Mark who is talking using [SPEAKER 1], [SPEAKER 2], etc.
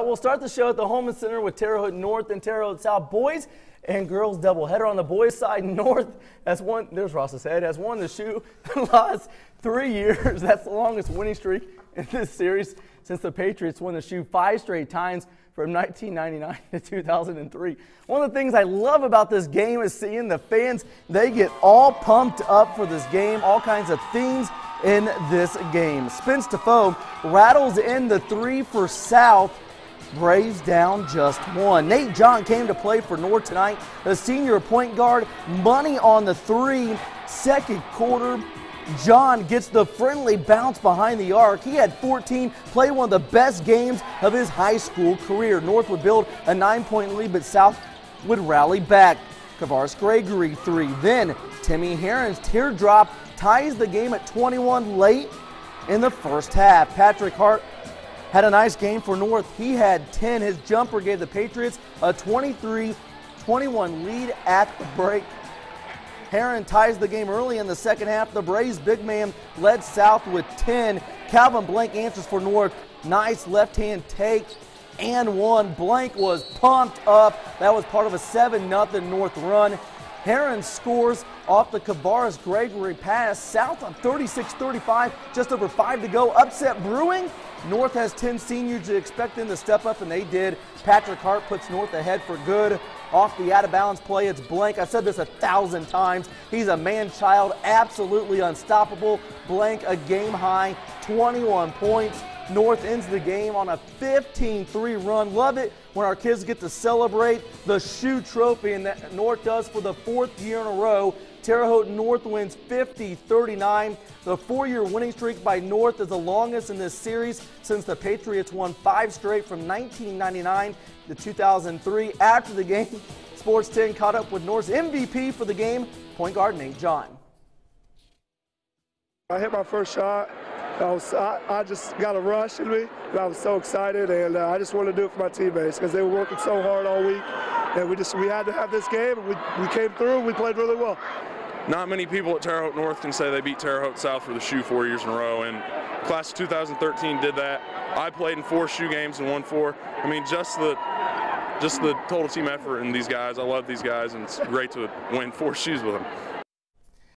[SPEAKER 1] We'll start the show at the Hulman Center with Terre Haute North and Terre Haute South boys and girls doubleheader on the boys' side. North has won. There's Ross's head has won the shoe the last three years. That's the longest winning streak in this series since the Patriots won the shoe five straight times from 1999 to 2003. One of the things I love about this game is seeing the fans. They get all pumped up for this game. All kinds of themes in this game. Spence Defoe rattles in the three for South. Braves down just one. Nate John came to play for North tonight. The senior point guard, money on the three. Second quarter, John gets the friendly bounce behind the arc. He had 14, play one of the best games of his high school career. North would build a nine point lead, but South would rally back. Kavaris Gregory three. Then Timmy Heron's teardrop ties the game at 21 late in the first half. Patrick Hart had a nice game for North. He had 10. His jumper gave the Patriots a 23 21 lead at the break. Heron ties the game early in the second half. The Braves big man led South with 10. Calvin Blank answers for North. Nice left hand take and one. Blank was pumped up. That was part of a 7 0 North run. Heron scores off the Kavaris Gregory pass. South on 36 35, just over five to go. Upset brewing. North has 10 seniors to expect them to step up, and they did. Patrick Hart puts North ahead for good. Off the out of bounds play, it's Blank. I've said this a thousand times. He's a man child, absolutely unstoppable. Blank, a game high, 21 points. North ends the game on a 15-3 run. Love it when our kids get to celebrate the shoe trophy, and that North does for the fourth year in a row. Terre Haute North wins 50-39. The four-year winning streak by North is the longest in this series since the Patriots won five straight from 1999 to 2003. After the game, Sports 10 caught up with North's MVP for the game, point guard Nate John.
[SPEAKER 2] I hit my first shot. I, was, I, I, just got a rush in me. and I was so excited, and uh, I just wanted to do it for my teammates because they were working so hard all week, and we just we had to have this game. And we, we came through. We played really well.
[SPEAKER 3] Not many people at Terre Haute North can say they beat Terre Haute South for the shoe four years in a row, and class of 2013 did that. I played in four shoe games and won four. I mean, just the just the total team effort in these guys. I love these guys, and it's great to win four shoes with them.